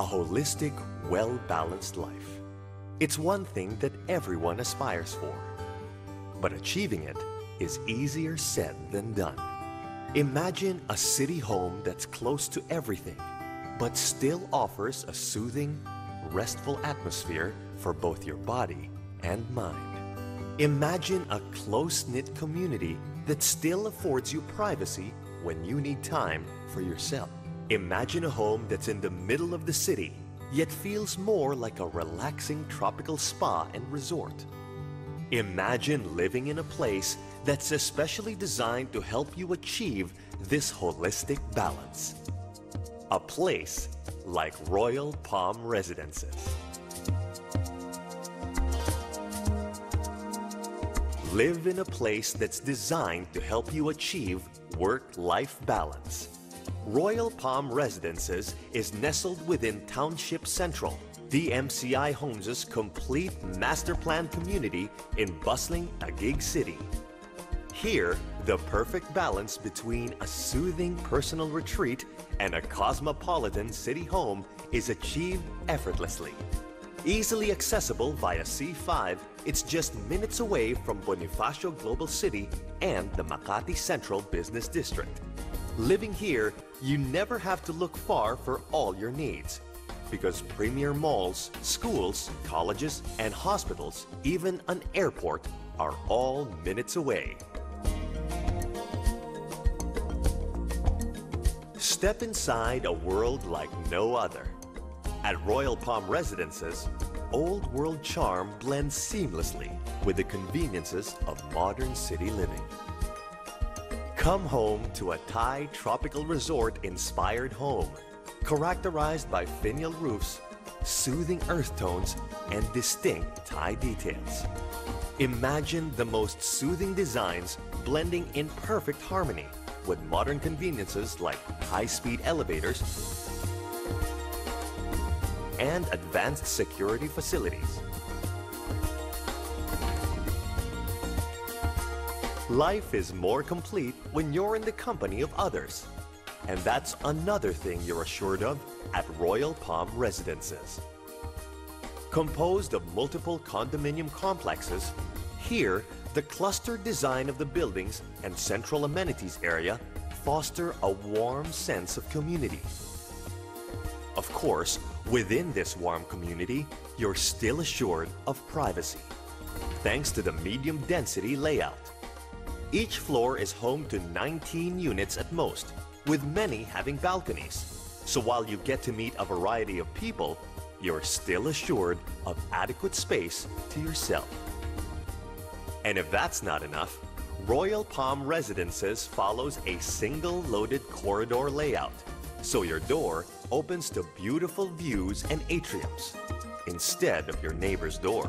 A holistic, well balanced life. It's one thing that everyone aspires for. But achieving it is easier said than done. Imagine a city home that's close to everything, but still offers a soothing, restful atmosphere for both your body and mind. Imagine a close knit community that still affords you privacy when you need time for yourself. Imagine a home that's in the middle of the city, yet feels more like a relaxing tropical spa and resort. Imagine living in a place that's especially designed to help you achieve this holistic balance. A place like Royal Palm Residences. Live in a place that's designed to help you achieve work-life balance. Royal Palm Residences is nestled within Township Central, DMCI Homes' complete master plan community in bustling Taguig City. Here, the perfect balance between a soothing personal retreat and a cosmopolitan city home is achieved effortlessly. Easily accessible via C5, it's just minutes away from Bonifacio Global City and the Makati Central Business District. Living here, you never have to look far for all your needs. Because premier malls, schools, colleges, and hospitals, even an airport, are all minutes away. Step inside a world like no other. At Royal Palm Residences, old world charm blends seamlessly with the conveniences of modern city living. Come home to a Thai tropical resort inspired home, characterized by finial roofs, soothing earth tones, and distinct Thai details. Imagine the most soothing designs blending in perfect harmony with modern conveniences like high-speed elevators and advanced security facilities. Life is more complete when you're in the company of others. And that's another thing you're assured of at Royal Palm Residences. Composed of multiple condominium complexes, here the clustered design of the buildings and central amenities area foster a warm sense of community. Of course, within this warm community, you're still assured of privacy, thanks to the medium density layout. Each floor is home to 19 units at most, with many having balconies. So while you get to meet a variety of people, you're still assured of adequate space to yourself. And if that's not enough, Royal Palm Residences follows a single loaded corridor layout, so your door opens to beautiful views and atriums instead of your neighbor's door.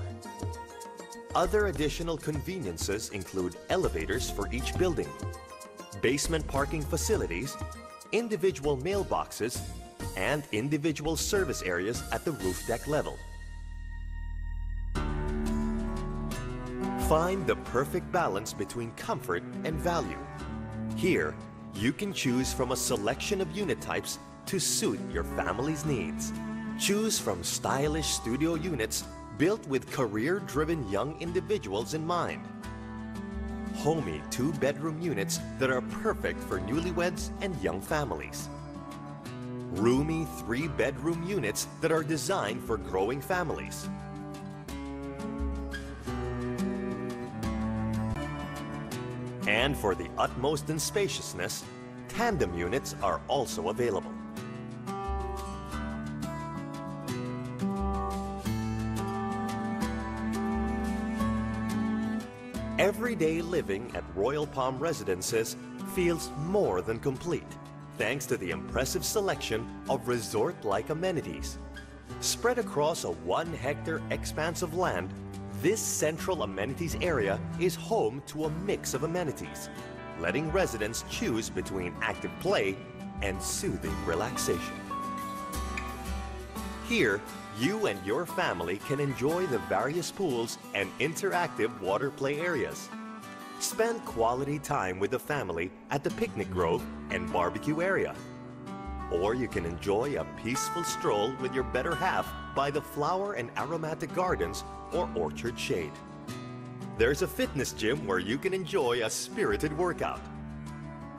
Other additional conveniences include elevators for each building, basement parking facilities, individual mailboxes, and individual service areas at the roof deck level. Find the perfect balance between comfort and value. Here, you can choose from a selection of unit types to suit your family's needs. Choose from stylish studio units built with career-driven young individuals in mind. Homey two-bedroom units that are perfect for newlyweds and young families. Roomy three-bedroom units that are designed for growing families. And for the utmost in spaciousness, tandem units are also available. Everyday living at Royal Palm Residences feels more than complete thanks to the impressive selection of resort-like amenities. Spread across a one-hectare expanse of land, this central amenities area is home to a mix of amenities, letting residents choose between active play and soothing relaxation. Here, you and your family can enjoy the various pools and interactive water play areas. Spend quality time with the family at the picnic grove and barbecue area. Or you can enjoy a peaceful stroll with your better half by the flower and aromatic gardens or orchard shade. There's a fitness gym where you can enjoy a spirited workout.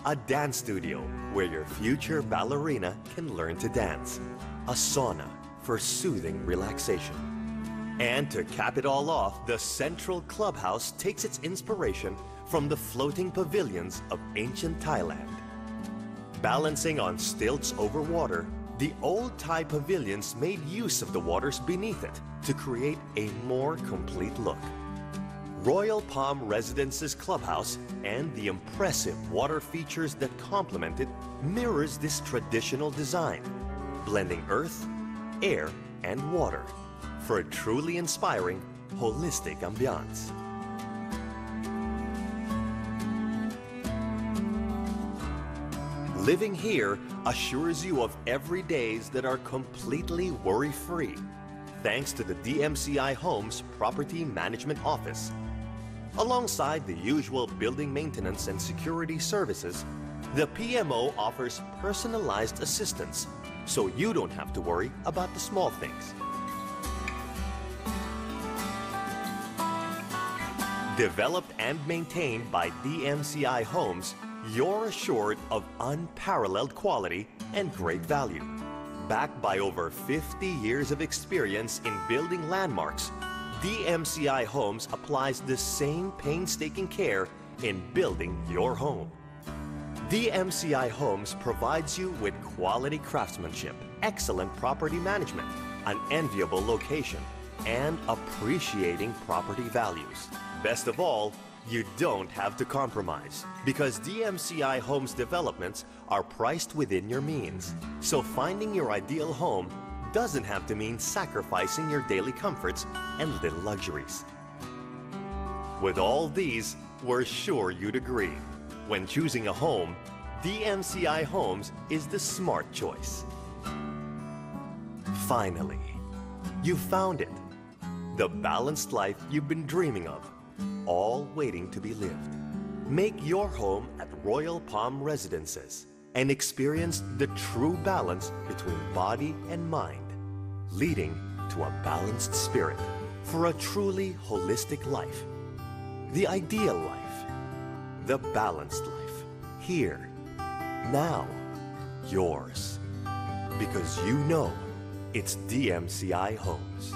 A dance studio where your future ballerina can learn to dance. A sauna for soothing relaxation. And to cap it all off, the Central Clubhouse takes its inspiration from the floating pavilions of ancient Thailand. Balancing on stilts over water, the old Thai pavilions made use of the waters beneath it to create a more complete look. Royal Palm Residence's clubhouse and the impressive water features that complement it mirrors this traditional design, blending earth, air, and water for a truly inspiring, holistic ambiance. Living here assures you of every days that are completely worry-free thanks to the DMCI Homes Property Management Office. Alongside the usual building maintenance and security services, the PMO offers personalized assistance so you don't have to worry about the small things. Developed and maintained by DMCI Homes, you're assured of unparalleled quality and great value. Backed by over 50 years of experience in building landmarks, DMCI Homes applies the same painstaking care in building your home. DMCI Homes provides you with quality craftsmanship, excellent property management, an enviable location, and appreciating property values. Best of all, you don't have to compromise because DMCI Homes developments are priced within your means. So finding your ideal home doesn't have to mean sacrificing your daily comforts and little luxuries. With all these, we're sure you'd agree. When choosing a home, DMCI Homes is the smart choice. Finally, you found it. The balanced life you've been dreaming of, all waiting to be lived. Make your home at Royal Palm Residences and experience the true balance between body and mind, leading to a balanced spirit for a truly holistic life. The ideal life, the balanced life, here, now, yours. Because you know it's DMCI Homes.